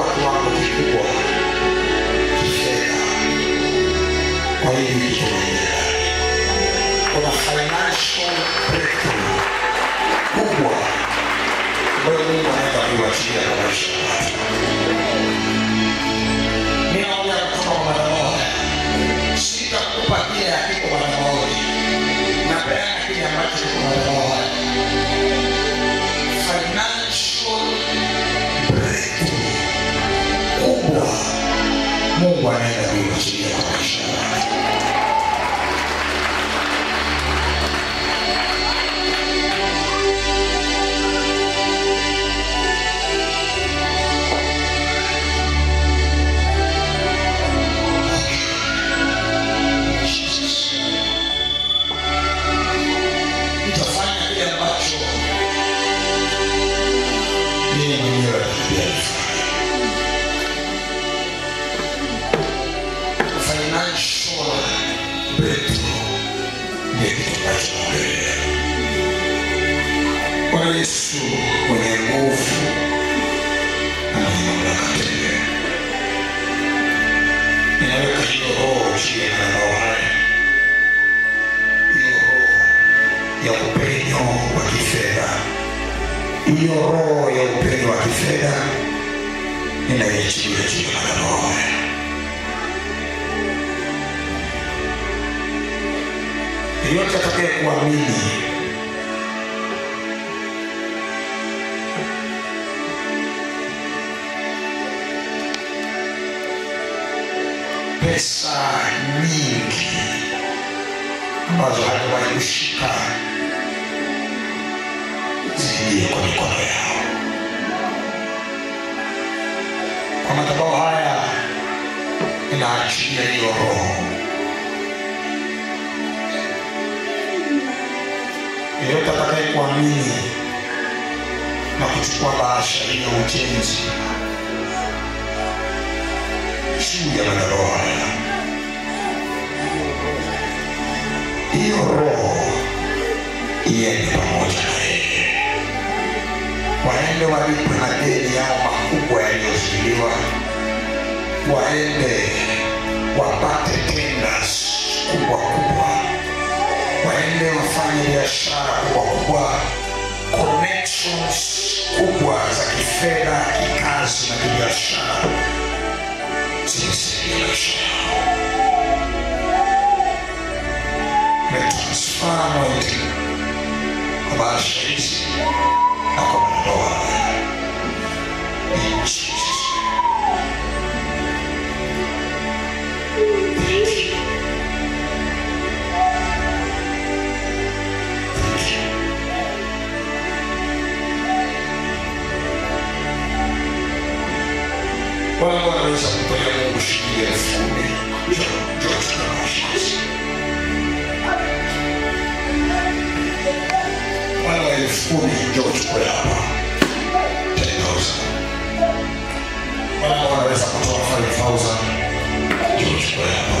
umetoa kiwango kikubwa kifedha kwa hiyo kitu. Kuna financial breakthrough kubwa ambayo Mungu anaweza kuiwachilia kwa maisha ya ninaweka hiyo roho ya upenyo wa kifedha, hiyo roho ya upenyo wa kifedha ninaiachilia jina la roho. Yeyote atakaye pesa nyingi ambazo hajawahi kushika ziingie kwa mikono yao. Kwa madhabahu haya inaachilia hiyo roho. Yeyote atakaye kuamini na kuchukua bahasha hiyo ujenzi juu ya haya hiyo roho iende pamoja na yeye, waende walipe madeni yao makubwa yaliyozuiliwa, waende wapate tenders kubwa kubwa, waende wafanye biashara kubwa kubwa, connections kubwa za kifedha, kikazi na kibiashara zimesaidia maisha yao. transfer anointing kwa bahasha hizi na kwa shilingi elfu kumi. Njoo, njoo tuchukue bahasha hizi. wala wa elfu kumi ndio uchukue hapa 10,000. Wala ambao wanaweza kutoa 5,000 ndio uchukue hapa.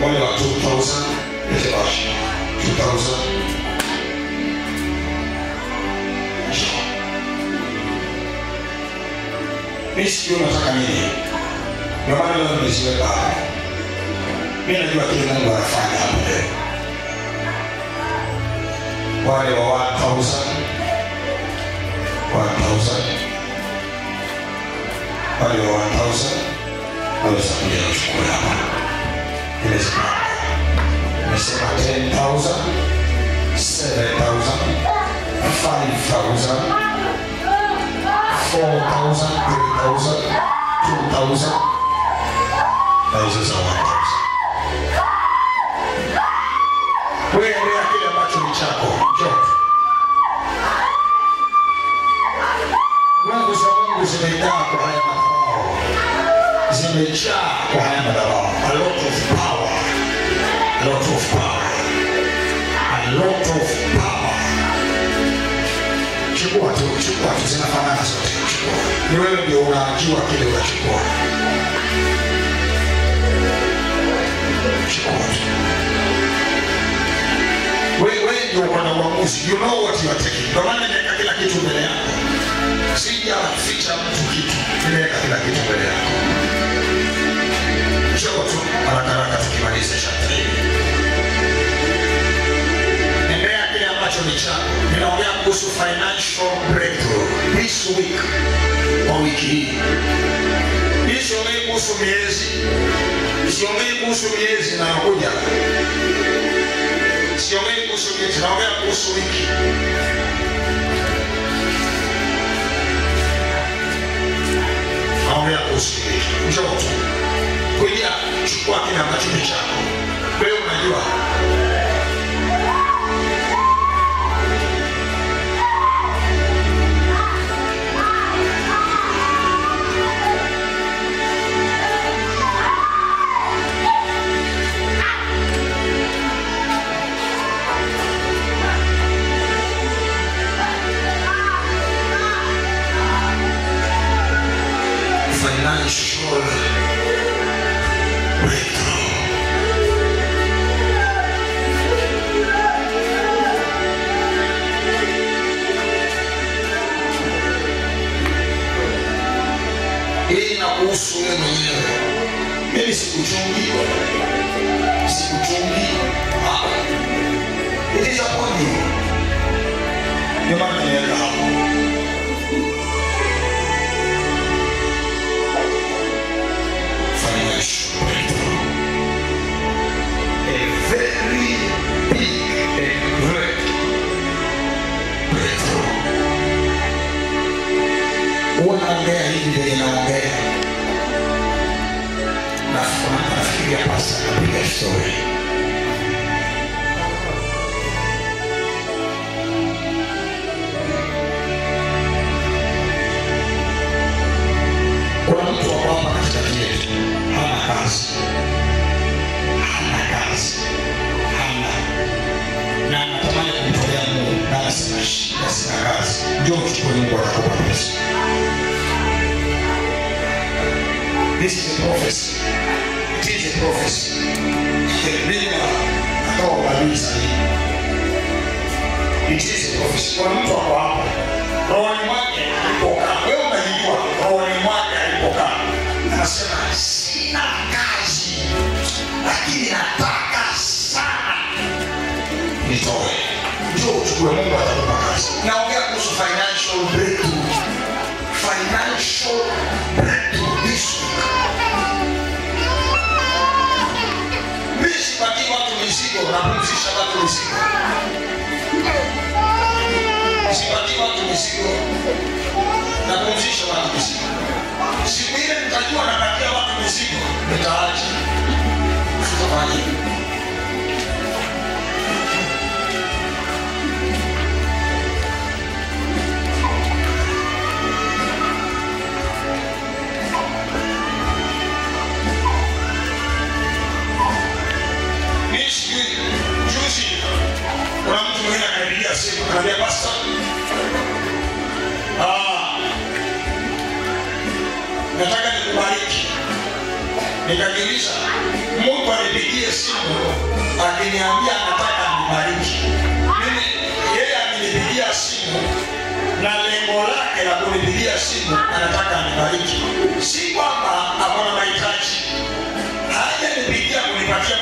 When you are 2,000, it's about 2,000. Risk yun sa kanini. Naman lang risk yun tayo. May nagbatin ng mga fan up there. Wale ba 1,000? 1,000? Wale ba 1,000? Alas ang biyang sa kuya pa. Naweza kuja kuchukua hapa nimesema nimesema 10000 7000 5000 4000 3000 2000 na hizo za 1000 wewe endea kile ambacho ni chako njoo nguvu za mungu zimejaa kwa haya madhabahu zimejaa chukua tu chukua tu zinafanana zote chukua. Ni wewe ndio unajua kile unachukua. Chukua tu. Wewe ndio una uamuzi you know what you are taking. Ndio maana nimeweka kila kitu mbele yako. Sija ficha mtu kitu. Nimeweka kila kitu mbele yako. Chukua tu haraka haraka tukimaliza chapter hii chako ninaongea kuhusu financial breakthrough. This week kwa wiki hii. Hii siongei kuhusu miezi. Siongei kuhusu miezi inayokuja. Siongei kuhusu miezi. Naongea kuhusu wiki. Naongea kuhusu wiki. Njoo kuja chukua kile ambacho ni chako. Wewe unajua Hii inakuhusu wewe mwenyewe. Mimi sikuchungi, sikuchungi. It is upon you. Ndio maana nimeweka hapo. financial breakthrough. A very big Nafikiria pasa napiga story. Kuna mtu wako hapa katikati yetu hana kazi, hana kazi, hana na anatamani kumtolea Mungu na anasema shida, sina kazi. Njoo uchukue, Mungu atakupa pesa. This is a prophecy. Anasema sina kazi, lakini nataka sana nitoe. Njoo uchukue, Mungu atakupa kazi. Naongea kuhusu financial breakthrough, financial breakthrough this week. Mimi watu mizigo, napumzisha watu mizigo sipatii watu mizigo napumzisha watu mizigo siku ile watu mizigo nitaacha sitafanya hivyo. Mimi sijui juzi kuna mtu mwingine akanipigia simu akaniambia pastor nikajiuliza mungu anipigie simu. Akiniambia anataka nibariki mimi yeye amenipigia simu. Na lengo lake la kunipigia simu anataka nibariki si kwamba akona mahitaji. Hajanipigia kunipatia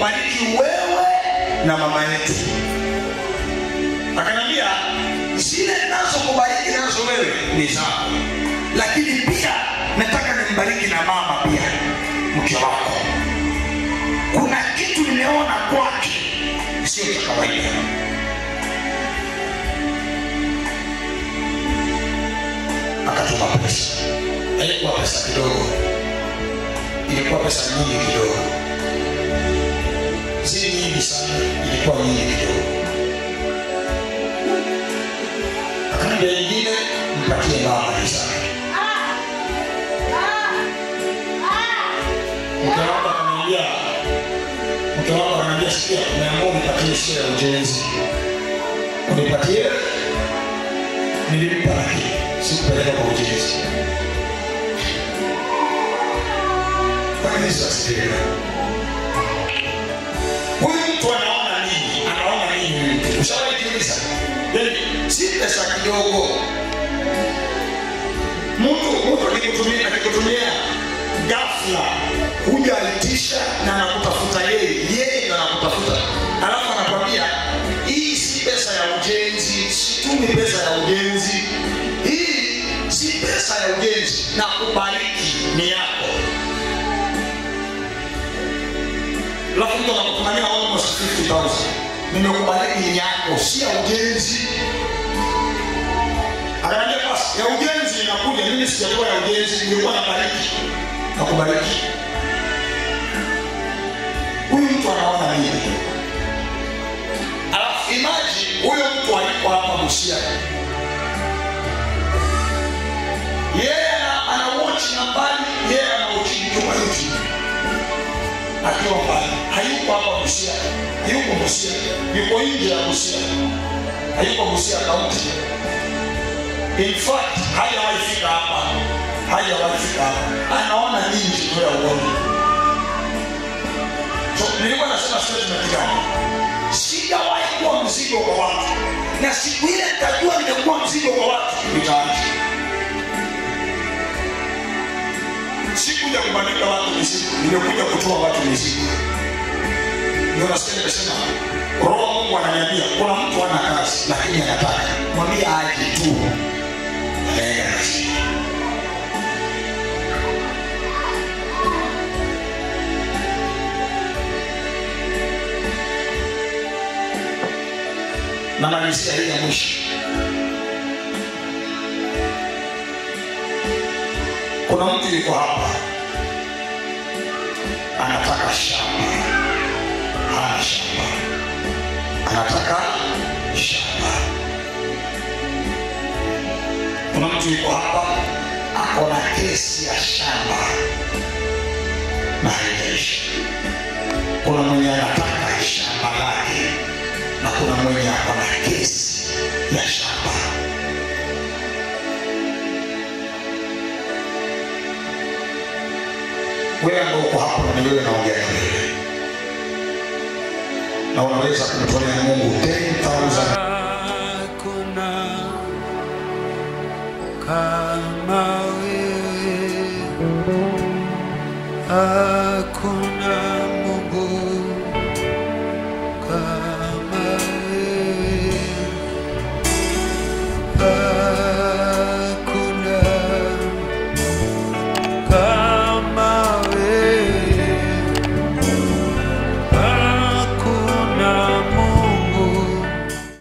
kukubariki wewe na mama yetu. Akanambia zile nazo kubariki nazo wewe ni zako. Lakini pia nataka nimbariki na mama pia mke wako. Kuna kitu nimeona kwake sio cha kawaida. Akatuma pesa. Haikuwa pesa kidogo. Ilikuwa pesa nyingi kidogo si nyingi sana ilikuwa nyingi kidogo akaniambia nyingine mpatie mama hisani mke wangu akaniambia mke wangu akaniambia sikia umeamua unipatie shia ya ujenzi unipatie nilimpa lakini sikupeleka kwa ujenzi kwanisasikia huyu ushawaijiuliza yani si pesa kidogo. Mtu mtu akikutumia akikutumia huja alitisha na anakutafuta yeye yeye ndo anakutafuta. Alafu anakwambia hii si pesa ya ujenzi situmi pesa ya ujenzi. Hii si pesa ya ujenzi na kubariki ni yako. Alafu mtu anakutumania almost 50000 nimekubariki ni yako si ya ujenzi. Akaambia basi ya ujenzi inakuja. Mimi sijatoa ya ujenzi nilikuwa nabariki. Na kubariki huyu mtu anaona nini? Alafu imaji huyo mtu alikuwa hapa Busia akiwa mbali hayuko hapa Busia. Hayuko Busia. Yuko nje ya Busia. Hayuko Busia kaunti in fact hajawahi fika hapa. Hajawahi fika hapa. Anaona nini kitu ya uongo. so nilikuwa nasema statement gani? Sijawahi kuwa mzigo kwa watu. Na siku ile nitajua nimekuwa mzigo kwa watu. Nitaacha sikuja kubandika watu mizigo. Nimekuja kutoa watu mizigo. Ndio nasikia nimesema roho mungu ananiambia kuna mtu ana kazi lakini anataka. Mwambie aje tu. Anaenda kazi namalizia hii ya mwisho kuna mtu yuko hapa. Anataka shamba. Hana shamba. Anataka shamba. Kuna mtu yuko hapa. Ako na kesi ya shamba. Na haijaisha kuna mwenye anataka shamba lake. Na kuna mwenye ako na kesi ambao hapa na wewe naongea na wewe. Na unaweza kumtolea mungu 10000 hakuna kama wewe